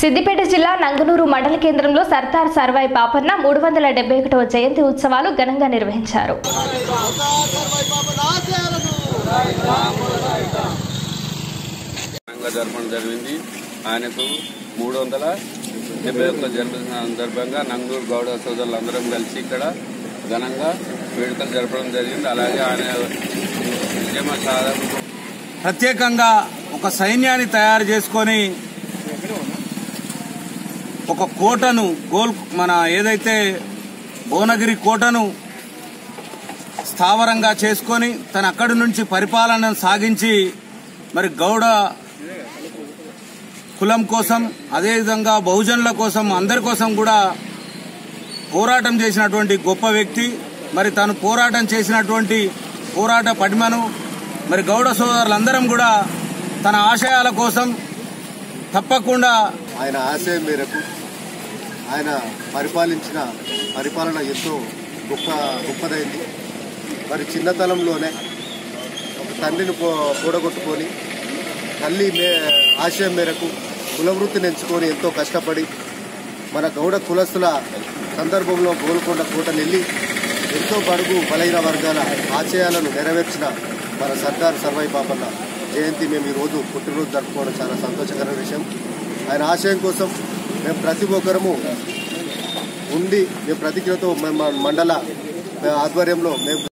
సిద్దిపేట జిల్లా నంగనూరు మండల కేంద్రంలో సర్దార్ సర్వాయి పాపన్న మూడు వందల డెబ్బై ఒకటవ జయంతి ఉత్సవాలు ఘనంగా నిర్వహించారు. ఘనంగా జరపడం జరిగింది. ఆయనకు మూడు వందల డెబ్బై ఒక్క జన్మదిన సందర్భంగా నంగూరు గౌడ సోదరులందరం కలిసి ఇక్కడ ఘనంగా వేడుకలు జరపడం జరిగింది. అలాగే ఆయన ఉద్యమ సాధన ప్రత్యేకంగా ఒక సైన్యాన్ని తయారు చేసుకొని ఒక కోటను గోల్ మన ఏదైతే భువనగిరి కోటను స్థావరంగా చేసుకొని తను అక్కడి నుంచి పరిపాలన సాగించి మరి గౌడ కులం కోసం అదేవిధంగా బహుజనుల కోసం అందరి కోసం కూడా పోరాటం చేసినటువంటి గొప్ప వ్యక్తి. మరి తాను పోరాటం చేసినటువంటి పోరాట పటిమను మరి గౌడ సోదరులందరం కూడా తన ఆశయాల కోసం తప్పకుండా ఆయన ఆశయం మేరకు ఆయన పరిపాలించిన పరిపాలన ఎంతో గొప్ప గొప్పదైంది. మరి చిన్నతనంలోనే ఒక తండ్రిని కూడగొట్టుకొని తల్లి మే ఆశయం మేరకు కులవృత్తిని ఎంచుకొని ఎంతో కష్టపడి మన గౌడ కులస్తుల సందర్భంలో గోల్కొండ కోటను వెళ్ళి ఎంతో బడుగు బలైన వర్గాల ఆశయాలను నెరవేర్చిన మన సర్దార్ సర్వై పాపన్న జయంతి మేము ఈరోజు పుట్టినరోజు జరుపుకోవడం చాలా సంతోషకర విషయం. ఆయన ఆశయం కోసం మేము ప్రతి ఒక్కరము ఉండి మేము ప్రతిజ్ఞతో మేము మండల ఆధ్వర్యంలో మేము